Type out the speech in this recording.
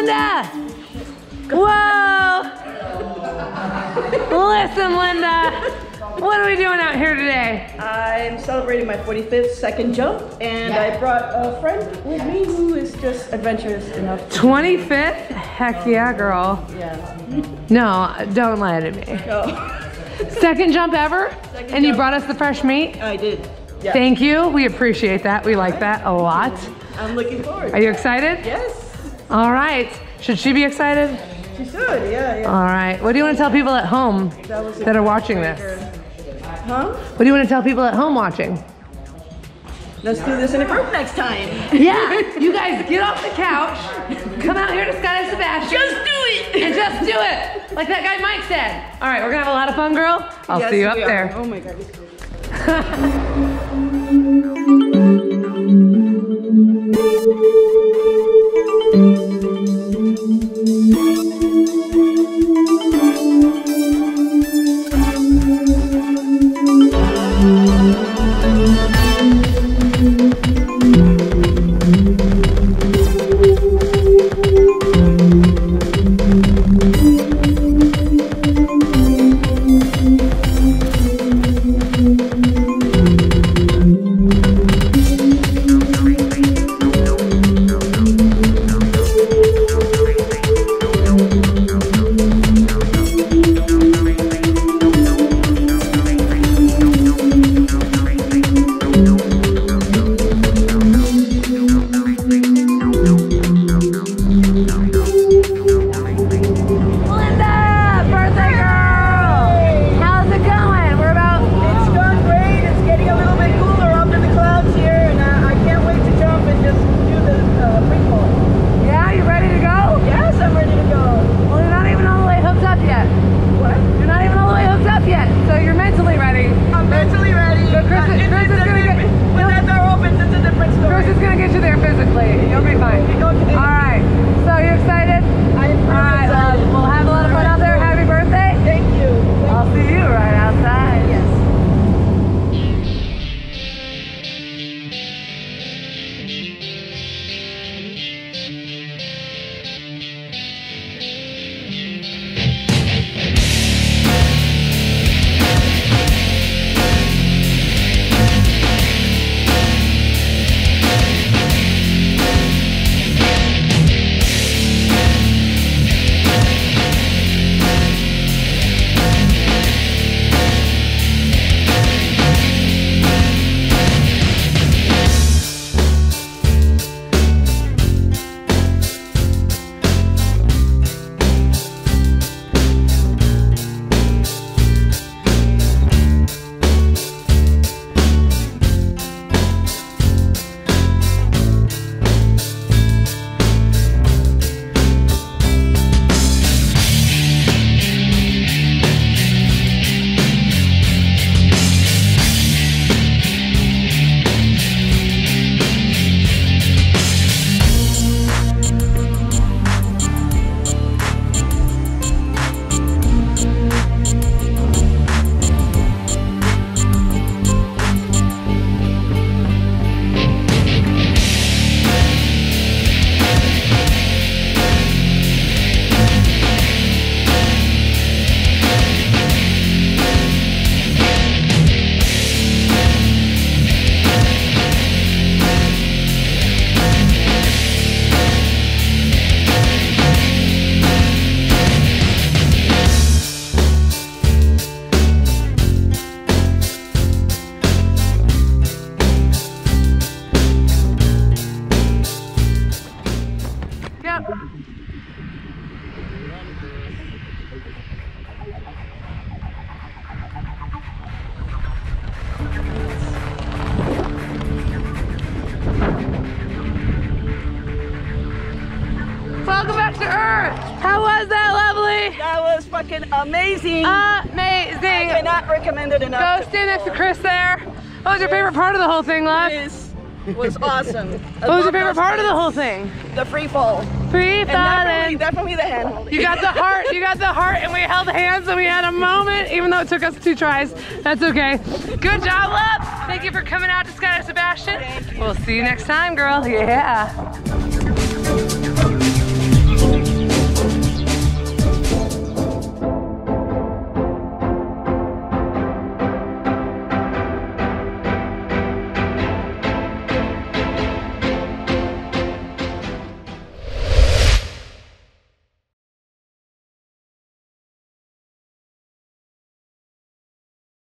Linda. Whoa. Listen, Linda. What are we doing out here today? I'm celebrating my 45th second jump, and yeah. I brought a friend with me who is just adventurous enough. 25th? Heck yeah, girl. Yeah. No, don't lie to me. No. second jump ever? Second and jump. you brought us the fresh meat? I did. Yeah. Thank you. We appreciate that. We like that a lot. I'm looking forward. Are you excited? Yes. All right. Should she be excited? She should. Yeah. Yeah. All right. What do you want to tell people at home That that are watching this? Huh? What do you want to tell people at home watching? Let's do this in a group next time. Yeah, you guys get off the couch, come out here to Sky Sebastian. Just do it. and just do it, like that guy Mike said. All right, we're gonna have a lot of fun, girl. I'll Yes, see you up are. there. Oh my God. How was that, lovely? That was fucking amazing. Amazing. I cannot recommend it enough. Go stand next to Chris there. What was your favorite part of the whole thing, love? This was awesome. What was your favorite part of the whole thing? The free fall. Free fall. And definitely, definitely the hand holding. You got the heart, you got the heart, and we held hands and we had a moment, even though it took us two tries. That's okay. Good job, love. Thank you for coming out to Sky Sebastian. We'll see you next time, girl. Yeah.